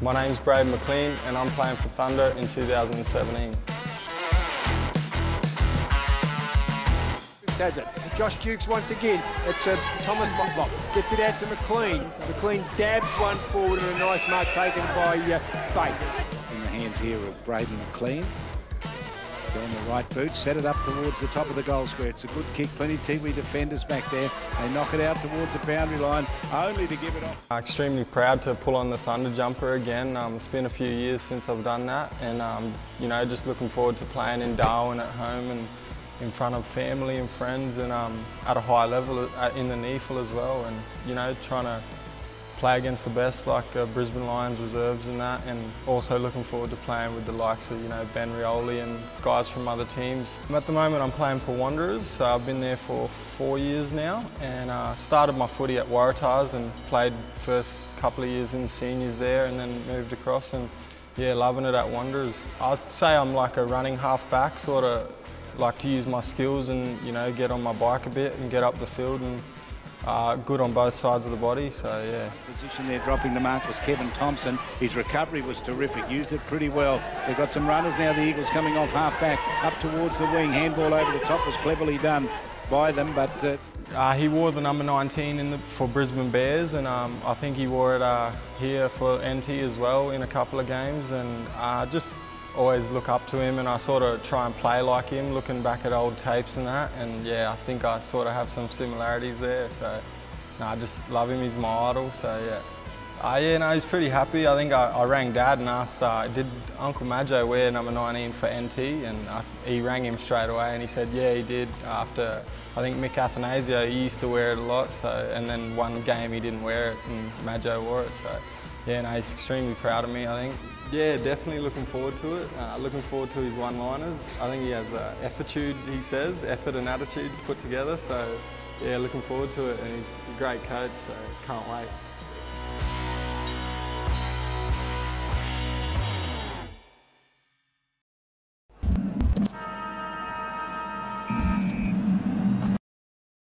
My name's Braedon McLean and I'm playing for Thunder in 2017. has it. Josh Dukes once again. It's uh, Thomas Motlop. Gets it out to McLean. McLean dabs one forward and a nice mark taken by uh, Bates. In the hands here of Braedon McLean. On the right boot, set it up towards the top of the goal square. It's a good kick, plenty of Tiwi defenders back there. They knock it out towards the boundary line, only to give it off. Extremely proud to pull on the Thunder jumper again. Um, it's been a few years since I've done that and um, you know, just looking forward to playing in Darwin at home and in front of family and friends and um, at a high level uh, in the NEAFL as well and you know, trying to play against the best like uh, Brisbane Lions reserves and that and also looking forward to playing with the likes of you know Ben Rioli and guys from other teams. At the moment I'm playing for Wanderers so I've been there for four years now and uh, started my footy at Waratahs and played first couple of years in seniors there and then moved across and yeah loving it at Wanderers. I'd say I'm like a running half back sort of like to use my skills and you know get on my bike a bit and get up the field and uh, good on both sides of the body, so yeah. Position there dropping the mark was Kevin Thompson. His recovery was terrific, used it pretty well. They've got some runners now, the Eagles coming off half back, up towards the wing. Handball over the top was cleverly done by them, but... Uh, uh, he wore the number 19 the, for Brisbane Bears, and um, I think he wore it uh, here for NT as well in a couple of games, and uh, just always look up to him and I sort of try and play like him, looking back at old tapes and that. And yeah, I think I sort of have some similarities there. So no, I just love him. He's my idol. So yeah. Uh, yeah, no, he's pretty happy. I think I, I rang Dad and asked, uh, did Uncle Majo wear number 19 for NT? And I, he rang him straight away and he said, yeah, he did. After, I think Mick Athanasio, he used to wear it a lot. So, and then one game he didn't wear it and Majo wore it. So, yeah, no, he's extremely proud of me, I think. Yeah, definitely looking forward to it. Uh, looking forward to his one-liners. I think he has uh, effortude, he says, effort and attitude put together. So, yeah, looking forward to it. And he's a great coach, so can't wait.